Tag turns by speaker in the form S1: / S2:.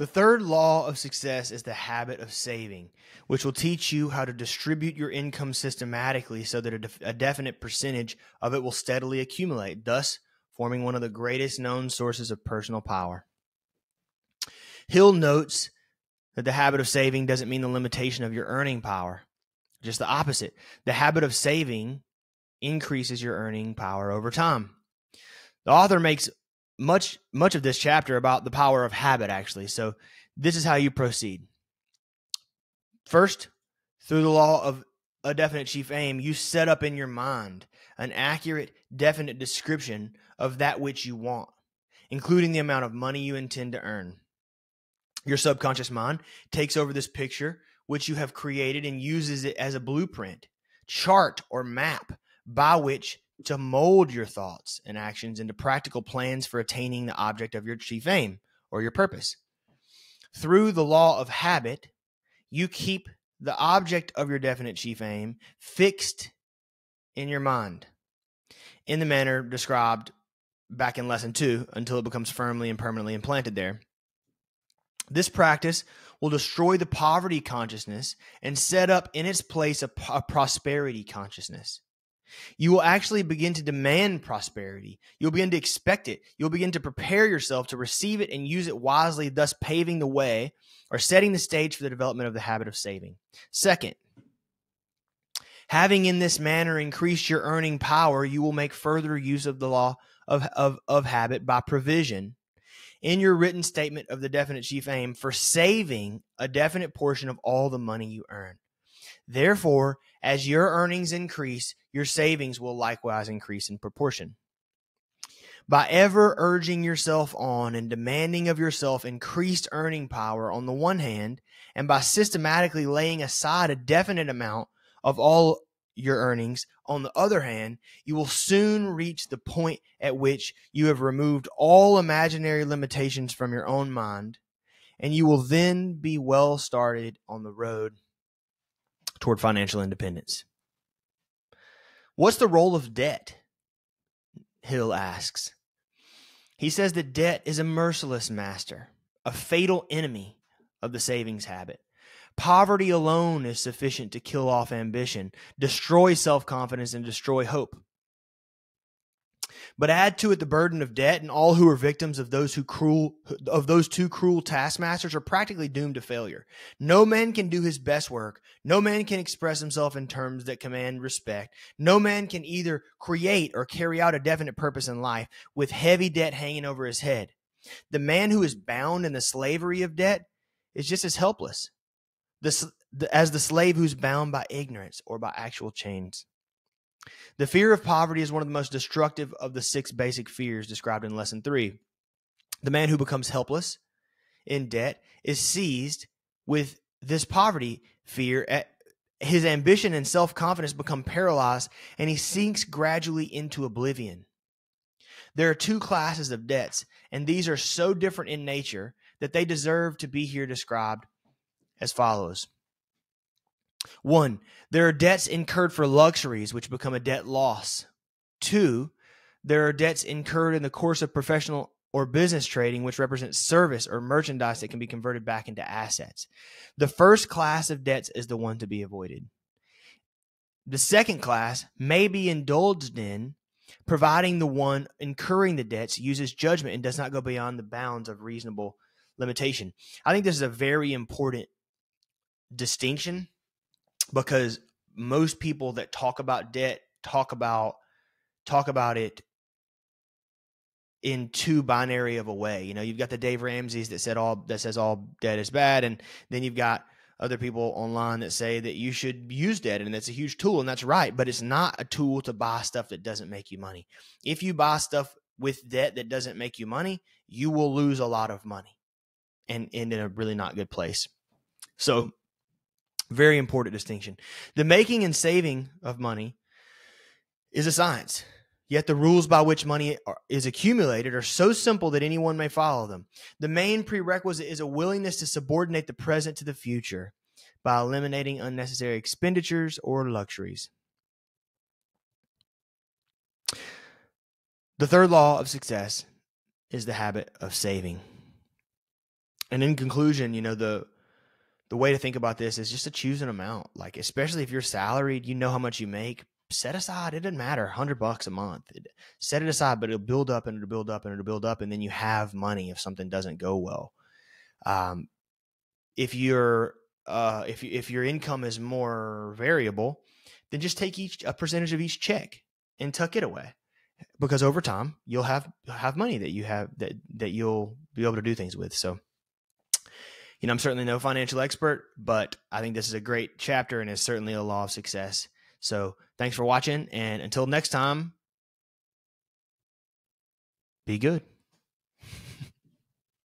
S1: The third law of success is the habit of saving, which will teach you how to distribute your income systematically so that a, def- a, definite percentage of it will steadily accumulate, thus forming one of the greatest known sources of personal power. Hill notes that the habit of saving doesn't mean the limitation of your earning power, just the opposite. The habit of saving increases your earning power over time. The author makes much much of this chapter about the power of habit actually. So this is how you proceed. First, through the law of a definite chief aim, you set up in your mind an accurate, definite description of that which you want, including the amount of money you intend to earn. Your subconscious mind takes over this picture which you have created and uses it as a blueprint, chart, or map by which to mold your thoughts and actions into practical plans for attaining the object of your chief aim or your purpose. Through the law of habit, you keep the object of your definite chief aim fixed in your mind in the manner described back in lesson two until it becomes firmly and permanently implanted there. This practice will destroy the poverty consciousness and set up in its place a, prosperity consciousness. You will actually begin to demand prosperity. You'll begin to expect it. You'll begin to prepare yourself to receive it and use it wisely, thus paving the way or setting the stage for the development of the habit of saving. Second, having in this manner increased your earning power, you will make further use of the law of, of, of habit by provision in your written statement of the definite chief aim for saving a definite portion of all the money you earn. Therefore, as your earnings increase, your savings will likewise increase in proportion. By ever urging yourself on and demanding of yourself increased earning power on the one hand, and by systematically laying aside a definite amount of all your earnings on the other hand, you will soon reach the point at which you have removed all imaginary limitations from your own mind, and you will then be well started on the road toward financial independence. What's the role of debt? Hill asks. He says that debt is a merciless master, a fatal enemy of the savings habit. Poverty alone is sufficient to kill off ambition, destroy self confidence, and destroy hope. But add to it the burden of debt, and all who are victims of those who cruel of those two cruel taskmasters are practically doomed to failure. No man can do his best work. No man can express himself in terms that command respect. No man can either create or carry out a definite purpose in life with heavy debt hanging over his head. The man who is bound in the slavery of debt is just as helpless as the slave who's bound by ignorance or by actual chains. The fear of poverty is one of the most destructive of the six basic fears described in lesson three. The man who becomes helpless in debt is seized with this poverty fear. His ambition and self confidence become paralyzed, and he sinks gradually into oblivion. There are two classes of debts, and these are so different in nature that they deserve to be here described as follows one, there are debts incurred for luxuries, which become a debt loss. Two, there are debts incurred in the course of professional or business trading, which represents service or merchandise that can be converted back into assets. The first class of debts is the one to be avoided. The second class may be indulged in, providing the one incurring the debts uses judgment and does not go beyond the bounds of reasonable limitation. I think this is a very important distinction because most people that talk about debt talk about talk about it in too binary of a way. You know, you've got the Dave Ramsey's that said all that says all debt is bad, and then you've got other people online that say that you should use debt and that's a huge tool and that's right, but it's not a tool to buy stuff that doesn't make you money. If you buy stuff with debt that doesn't make you money, you will lose a lot of money and end in a really not good place. So very important distinction. The making and saving of money is a science. Yet the rules by which money is accumulated are so simple that anyone may follow them. The main prerequisite is a willingness to subordinate the present to the future by eliminating unnecessary expenditures or luxuries. The third law of success is the habit of saving. and in conclusion, you know, the the way to think about this is just to choose an amount. Like, especially if you're salaried, you know how much you make. Set aside, it doesn't matter, hundred bucks a month. It, set it aside, but it'll build up and it'll build up and it'll build up, and then you have money if something doesn't go well. Um, if you're uh, if if your income is more variable, then just take each a percentage of each check and tuck it away because over time you'll have have money that you have that that you'll be able to do things with. So you know, I'm certainly no financial expert, but I think this is a great chapter and is certainly a law of success. So thanks for watching. And until next time, be good.